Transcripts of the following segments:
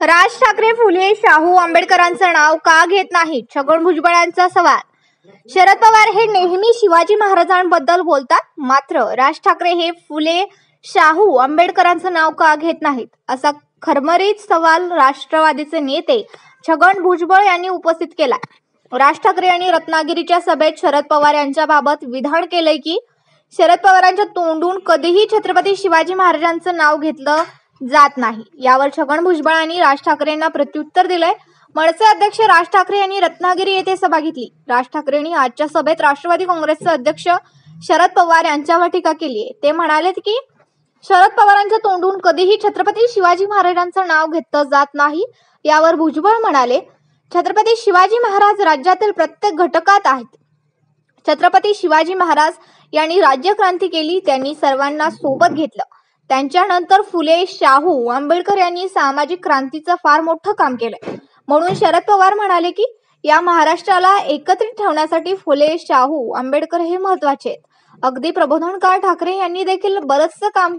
राज ठाकरे फुले शाहू आंबेडकरांचं नाव का घेत नाहीत? छगन भुजबळांचा सवाल. शरद पवार हे नेहमी शिवाजी महाराजांबद्दल बोलतात. मात्र राज ठाकरे हे फुले शाहू आंबेडकरांचं नाव का घेत नाहीत? असा खरमरीत सवाल राष्ट्रवादीचे नेते छगन भुजबळ यांनी उपस्थित केला राज ठाकरे यांनी रत्नागिरीच्या सभेत शरद पवार यांच्याबाबत विधान केलंय की शरद पवारांच्या तोंडून कधीही छत्रपती शिवाजी महाराजांचं नाव घेतलं जात नाही. यावर छगन भुजबळांनी राज ठाकरेंना प्रत्युत्तर दिलंय. मनसे अध्यक्ष राज ठाकरे यांनी रत्नागिरी येथे सभा घेतली. राज ठाकरेंनी आजच्या सभेत राष्ट्रवादी काँग्रेसचे अध्यक्ष शरद पवार यांच्यावर टीका केली आहे. ते म्हणालेत की शरद पवारांच्या तोंडून कधीही छत्रपती शिवाजी महाराजांचं नाव घेतलं जात नाही. यावर भुजबळ म्हणाले छत्रपती शिवाजी महाराज राज्यातील प्रत्येक घटकात आहेत. छत्रपती शिवाजी महाराज यांनी राज्यक्रांती केली त्यांनी सर्वांना सोबत घेतलं. त्यांच्यानंतर फुले शाहू आंबेडकर यांनी सामाजिक क्रांतीचं फार मोठं काम केलंय. म्हणून शरद पवार म्हणाले की या महाराष्ट्राला एकत्रित ठेवण्यासाठी फुले शाहू आंबेडकर हे महत्त्वाचे आहेत. अगदी प्रबोधनकार ठाकरे यांनी देखील बरंचसं काम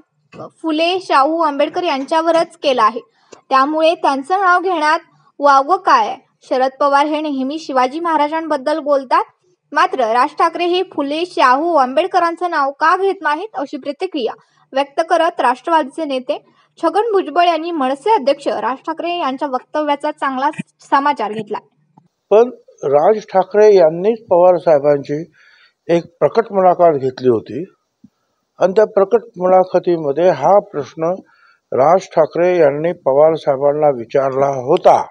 फुले शाहू आंबेडकर यांच्यावरच केलं आहे. त्यामुळे त्यांचं नाव घेण्यात वावं काय? शरद पवार हे नेहमी शिवाजी महाराजांबद्दल बोलतात मात्र राज ठाकरे हे फुले शाहू आंबेडकरांचं नाव का घेत नाहीत अशी प्रतिक्रिया व्यक्त करत राष्ट्रवादीचे नेते छगन भुजबळ यांनी मनसे अध्यक्ष राज ठाकरे यांच्या वक्तव्याचा चांगला समाचार घेतला. पण राज ठाकरे यांनीच पवार साहेबांची एक प्रकट मुलाखत घेतली होती. आणि त्या प्रकट मुलाखतीमध्ये हा प्रश्न राज ठाकरे यांनी पवार साहेबांना विचारला होता.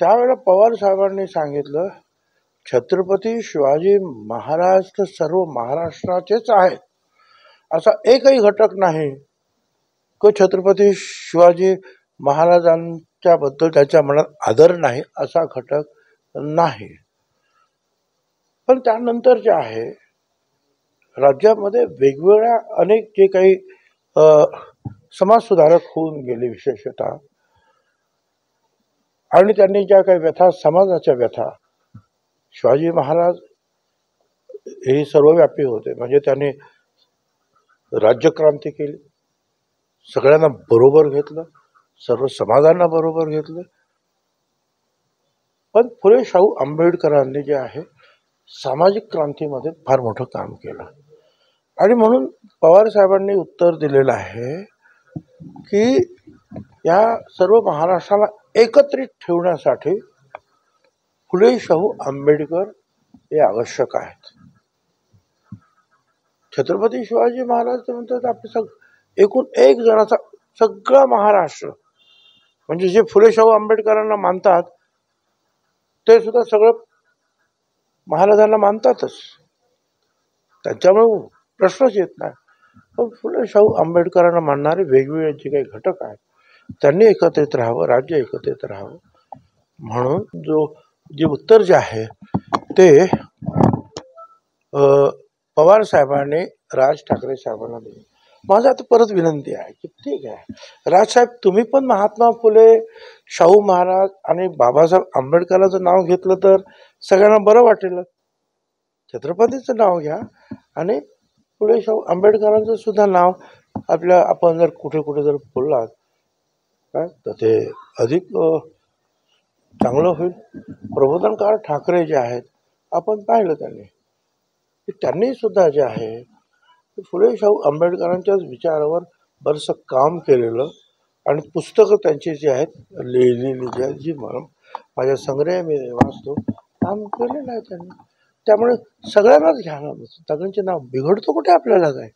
त्यावेळेला पवार साहेबांनी सांगितलं छत्रपती शिवाजी महाराज तर सर्व महाराष्ट्राचेच आहेत. असा एकही घटक नाही. की छत्रपती शिवाजी महाराजांच्या बद्दल त्याच्या मनात आदर नाही असा घटक नाही. पण त्यानंतर जे आहे राज्यामध्ये वेगवेगळ्या अनेक जे काही समाजसुधारक होऊन गेले विशेषतः. आणि त्यांनी ज्या काही व्यथा समाजाच्या व्यथा शिवाजी महाराज हे सर्वव्यापी होते. म्हणजे त्यांनी राज्यक्रांती केली. सगळ्यांना बरोबर घेतलं. सर्व समाजांना बरोबर घेतलं. पण फुले शाहू आंबेडकरांनी जे आहे सामाजिक क्रांतीमध्ये फार मोठं काम केलं. आणि म्हणून पवार साहेबांनी उत्तर दिलेलं आहे की या सर्व महाराष्ट्राला एकत्रित ठेवण्यासाठी फुले शाहू आंबेडकर हे आवश्यक आहेत. छत्रपती शिवाजी महाराज ते म्हणतात आपले सग एकूण एक जणाचा सगळा महाराष्ट्र. म्हणजे जे फुले शाहू आंबेडकरांना मानतात ते सुद्धा सगळं महाराजांना मानतातच. त्यांच्यामुळे प्रश्नच येत नाही. पण फुले शाहू आंबेडकरांना मानणारे वेगवेगळे जे काही घटक आहेत त्यांनी एकत्रित राहावं राज्य एकत्रित राहावं. म्हणून जो जे उत्तर जे आहे ते पवार साहेबांनी राज ठाकरे साहेबांना दिले. माझं आता परत विनंती आहे की ठीक आहे. राजसाहेब तुम्ही पण महात्मा फुले शाहू महाराज आणि बाबासाहेब आंबेडकरांचं नाव घेतलं तर सगळ्यांना बरं वाटेल. छत्रपतीचं नाव घ्या आणि फुले शाहू आंबेडकरांचं सुद्धा नाव आपल्या आपण जर कुठे कुठे जर बोललात काय तर ते अधिक चांगलं होईल. प्रबोधनकार ठाकरे जे आहेत आपण पाहिलं त्यांनी. की त्यांनी सुद्धा जे आहे ते फुले शाहू आंबेडकरांच्याच विचारावर बरंचसं काम केलेलं आणि पुस्तकं त्यांची जी आहेत लिहिलेली जी आहेत जी मला माझ्या संग्रह मी वाचतो काम केलेलं आहे त्यांनी. त्यामुळे सगळ्यांनाच घ्या ना सगळ्यांचे नाव बिघडतं कुठे आपल्याला काय?